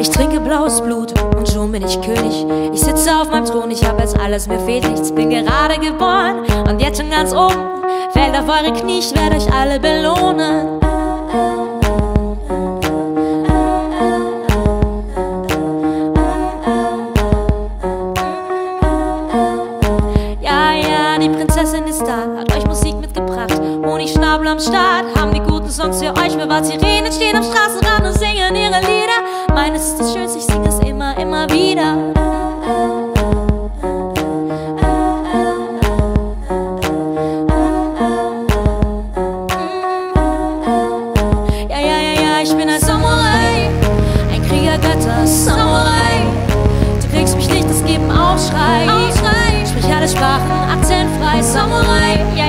Ich trinke blaues Blut und schon bin ich König. Ich sitze auf meinem Thron, ich hab jetzt alles, mir fehlt nichts. Bin gerade geboren und jetzt schon ganz oben. Fällt auf eure Knie, ich werde euch alle belohnen. Ja, ja, die Prinzessin ist da, hat euch Musik mitgebracht. Honigschnabel am Start, haben die guten Songs für euch bewahrt. Sirenen stehen am Straßenrand und singen ihre Lieder. Meines ist das Schönste, ich singe es immer, immer wieder. Ja, ja, ja, ja, ich bin ein Samurai, ein Kriegergötter, Samurai. Du kriegst mich nicht, das geben Aufschrei. Sprich alle Sprachen, akzentfrei, Samurai. Ja,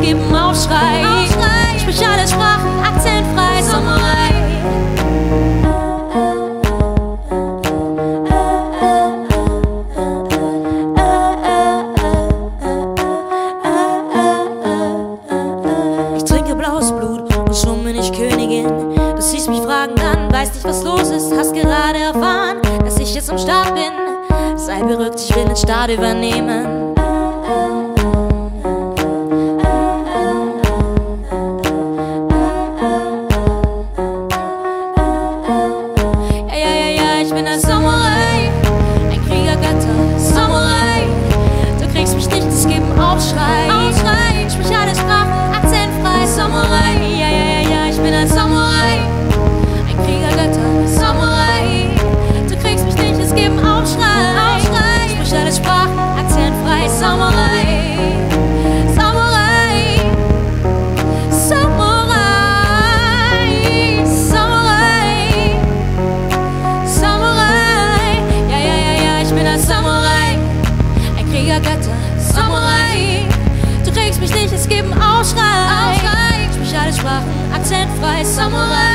geben Aufschrei. Aufschrei. Sprich alle Sprachen, akzentfrei, Samurai. Ich trinke blaues Blut und schon bin ich Königin. Du siehst mich fragend an, weißt nicht, was los ist, hast gerade erfahren, dass ich jetzt am Start bin. Sei beruhigt, ich will den Start übernehmen. Samurai, ein Kriegergötter, Samurai. Du kriegst mich nicht, es gibt einen Aufschrei. Aufschrei, ich sprich alle Sprachen, akzentfrei, Samurai. Ja, ja, ja, ja, ich bin ein Samurai, ein Kriegergötter, Samurai. Du kriegst mich nicht, es gibt einen Aufschrei. Aufschrei, ich sprich alle Sprachen, akzentfrei. Samurai, Du kriegst mich